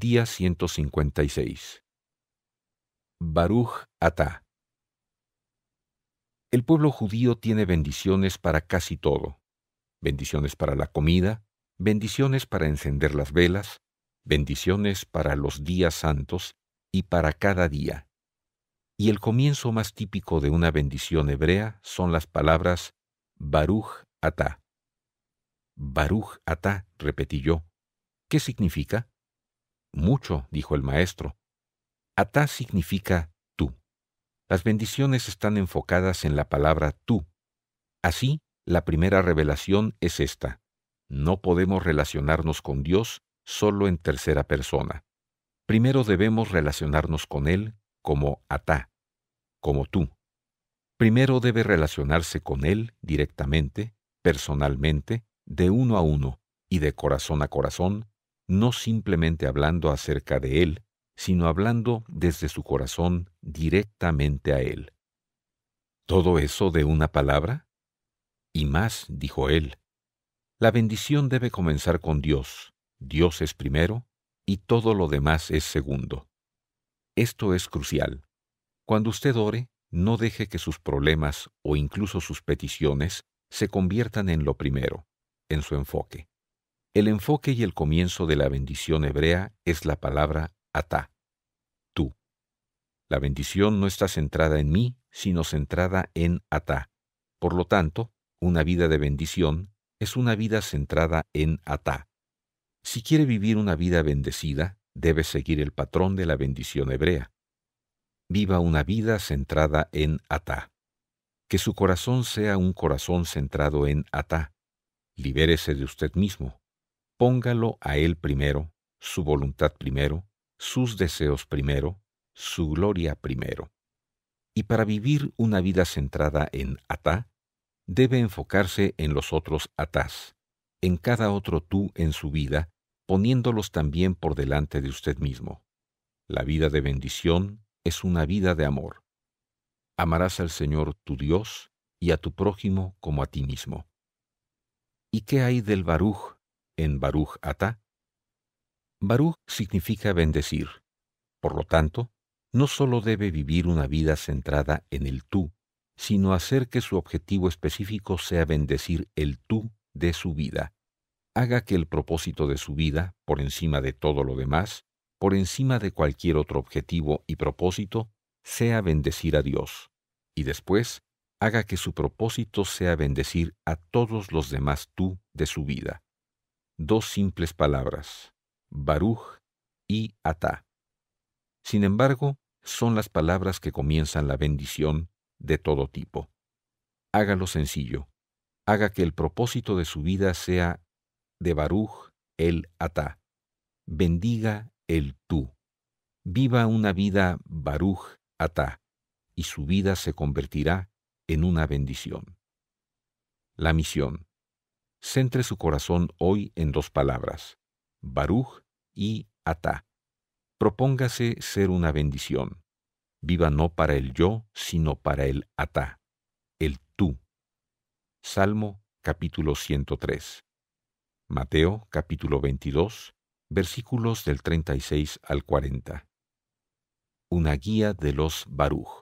Día 156. Baruch Atá. El pueblo judío tiene bendiciones para casi todo. Bendiciones para la comida, bendiciones para encender las velas, bendiciones para los días santos y para cada día. Y el comienzo más típico de una bendición hebrea son las palabras Baruch Atá. Baruch Atá, repetí yo. ¿Qué significa? Mucho, dijo el maestro. Atá significa tú. Las bendiciones están enfocadas en la palabra tú. Así, la primera revelación es esta. No podemos relacionarnos con Dios solo en tercera persona. Primero debemos relacionarnos con Él como Atá, como tú. Primero debe relacionarse con Él directamente, personalmente, de uno a uno y de corazón a corazón, no simplemente hablando acerca de Él, sino hablando desde su corazón directamente a Él. ¿Todo eso de una palabra? Y más, dijo él. La bendición debe comenzar con Dios. Dios es primero y todo lo demás es segundo. Esto es crucial. Cuando usted ore, no deje que sus problemas o incluso sus peticiones se conviertan en lo primero, en su enfoque. El enfoque y el comienzo de la bendición hebrea es la palabra atá, tú. La bendición no está centrada en mí, sino centrada en atá. Por lo tanto, una vida de bendición es una vida centrada en atá. Si quiere vivir una vida bendecida, debe seguir el patrón de la bendición hebrea. Viva una vida centrada en atá. Que su corazón sea un corazón centrado en atá. Libérese de usted mismo póngalo a Él primero, su voluntad primero, sus deseos primero, su gloria primero. Y para vivir una vida centrada en Atá, debe enfocarse en los otros Atás, en cada otro tú en su vida, poniéndolos también por delante de usted mismo. La vida de bendición es una vida de amor. Amarás al Señor tu Dios y a tu prójimo como a ti mismo. ¿Y qué hay del Baruj en Baruch Atá? Baruch significa bendecir. Por lo tanto, no solo debe vivir una vida centrada en el tú, sino hacer que su objetivo específico sea bendecir el tú de su vida. Haga que el propósito de su vida, por encima de todo lo demás, por encima de cualquier otro objetivo y propósito, sea bendecir a Dios. Y después, haga que su propósito sea bendecir a todos los demás tú de su vida dos simples palabras, Baruch y Atá. Sin embargo, son las palabras que comienzan la bendición de todo tipo. Hágalo sencillo. Haga que el propósito de su vida sea de Baruch el Atá. Bendiga el tú. Viva una vida Baruch Atá, y su vida se convertirá en una bendición. La misión. Centre su corazón hoy en dos palabras, Baruch y Atá. Propóngase ser una bendición. Viva no para el yo, sino para el Atá, el tú. Salmo capítulo 103. Mateo capítulo 22, versículos del 36 al 40. Una guía de los Baruch.